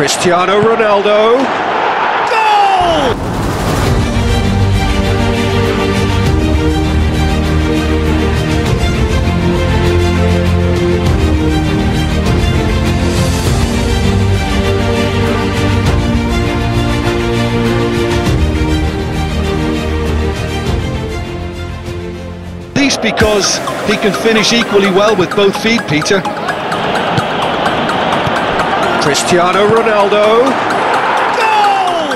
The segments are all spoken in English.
Cristiano Ronaldo. Goal! because he can finish equally well with both feet, Peter. Cristiano Ronaldo. Goal!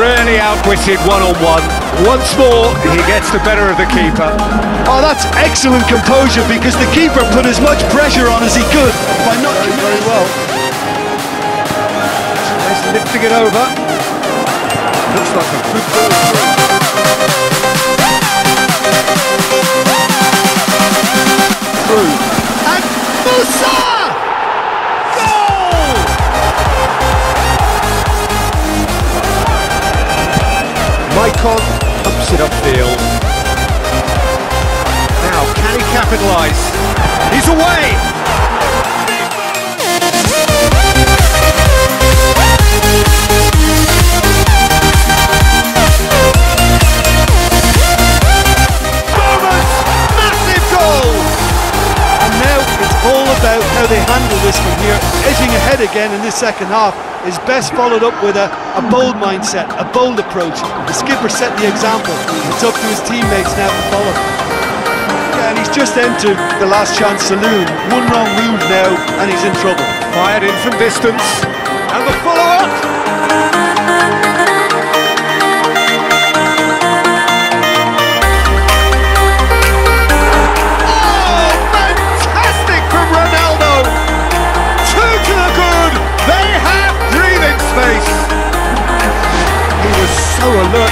Really outwitted one-on-one. -on -one. Once more, he gets the better of the keeper. Oh, that's excellent composure because the keeper put as much pressure on as he could by not doing very well. He's lifting it over. Looks like a good ball through. And Musa! Goal! Maicon ups it upfield. Now, can he capitalise? He's away! In this second half is best followed up with a, a bold mindset, a bold approach. The skipper set the example. It's up to his teammates now to follow. Yeah, and he's just entered the last chance saloon. One wrong move now and he's in trouble. Fired in from distance. And the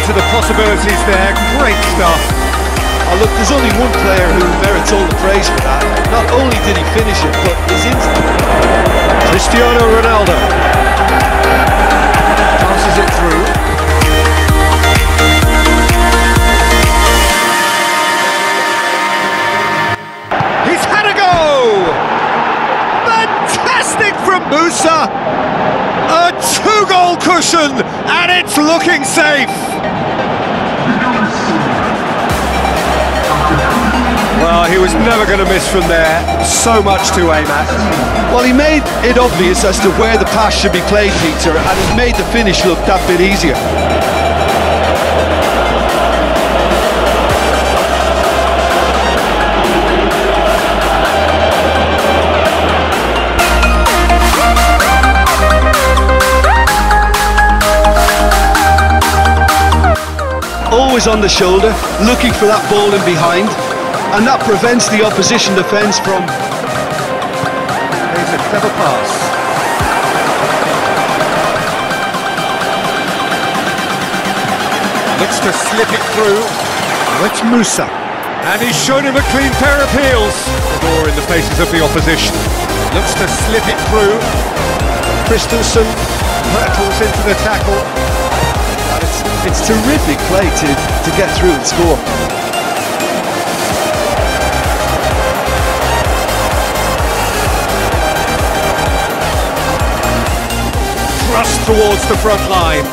to the possibilities there. Great stuff. Oh, look, there's only one player who merits all the praise for that. Not only did he finish it, but his instinct. Cristiano Ronaldo. Passes it through. Cushion, and it's looking safe. Well, he was never going to miss from there. So much to aim at. Well, he made it obvious as to where the pass should be played, Peter, and he made the finish look that bit easier. Always on the shoulder, looking for that ball in behind, and that prevents the opposition defence from... Here's a clever pass. Looks to slip it through. That's Musa. And he's shown him a clean pair of heels. The door in the faces of the opposition. Looks to slip it through. Christensen hurtles into the tackle. It's terrific play to, to get through and score. Thrust towards the front line.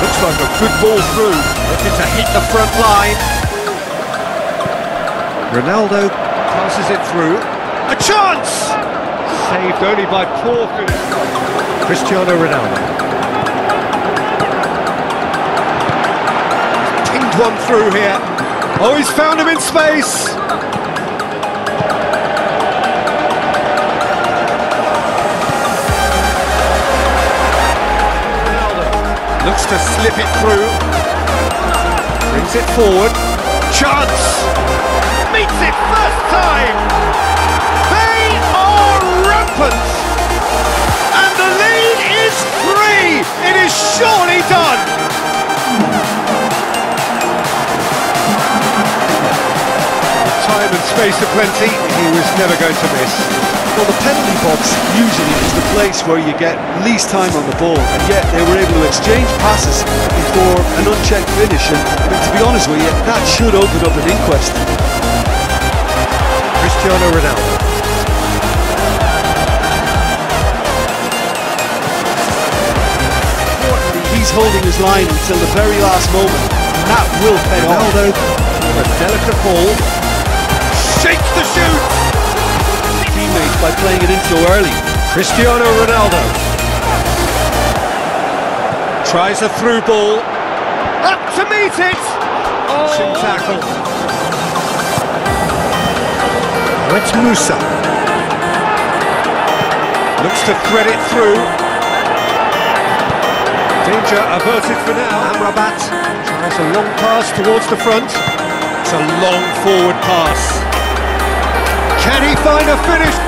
Looks like a good ball through. Looking to hit the front line. Ronaldo passes it through. A chance! Saved only by poor Cristiano Ronaldo. One through here. Oh, he's found him in space. Looks to slip it through. Brings it forward. Chance! Meets it first time! They are rampant! And the lead is three! It is surely done! Space aplenty, he was never going to miss. Well, the penalty box usually is the place where you get least time on the ball, and yet they were able to exchange passes before an unchecked finish. And I mean, to be honest with you, that should open up an inquest. Cristiano Ronaldo. He's holding his line until the very last moment, and that will pay off. Ronaldo, a delicate ball, by playing it in so early. Cristiano Ronaldo tries a through ball, up to meet it. Oh. tackle. Now it's Musa. Looks to thread it through. Danger averted for now. Amrabat tries a long pass towards the front. It's a long forward pass. Can he find a finish?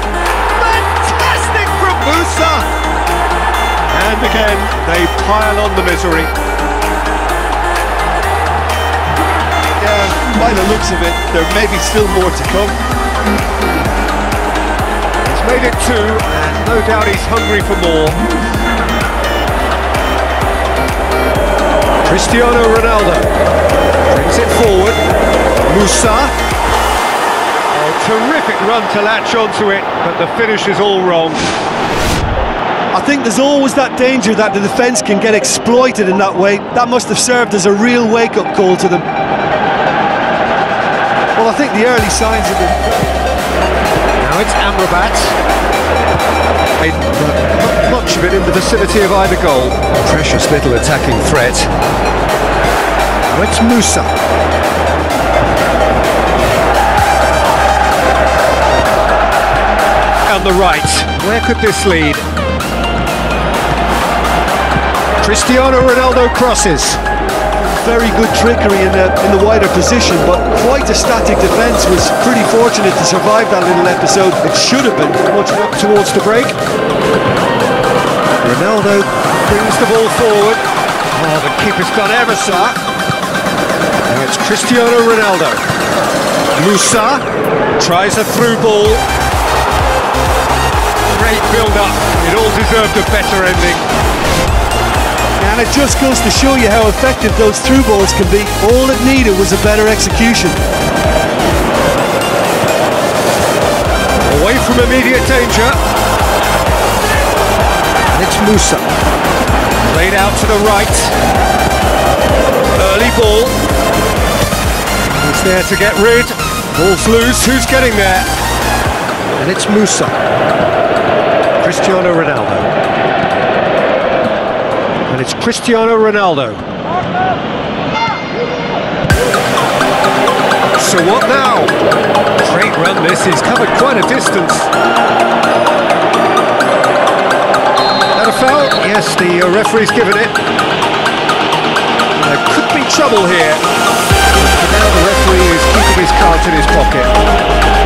Musa! And again, they pile on the misery. Yeah, by the looks of it, there may be still more to come. He's made it two, and no doubt he's hungry for more. Cristiano Ronaldo brings it forward. Musa. Terrific run to latch onto it, but the finish is all wrong. I think there's always that danger that the defence can get exploited in that way. That must have served as a real wake-up call to them. Well, I think the early signs have been... Now it's Amrabat. Made not much of it in the vicinity of either goal. Precious little attacking threat. Now it's Musa. On the right. Where could this lead? Cristiano Ronaldo crosses. Very good trickery in the, in the wider position, but quite a static defence was pretty fortunate to survive that little episode. It should have been much up towards the break. Ronaldo brings the ball forward. Oh, the keeper's done ever. Now it's Cristiano Ronaldo. Musa tries a through ball. Great build-up. It all deserved a better ending. And it just goes to show you how effective those through balls can be. All it needed was a better execution. Away from immediate danger. And it's Musa. Played out to the right. Early ball. He's there to get rid. Ball's loose. Who's getting there? And it's Musa. Cristiano Ronaldo. And it's Cristiano Ronaldo. So what now? Great run this, he's covered quite a distance. That a foul? Yes, the uh, referee's given it. There could be trouble here. But now the referee is keeping his cards in his pocket.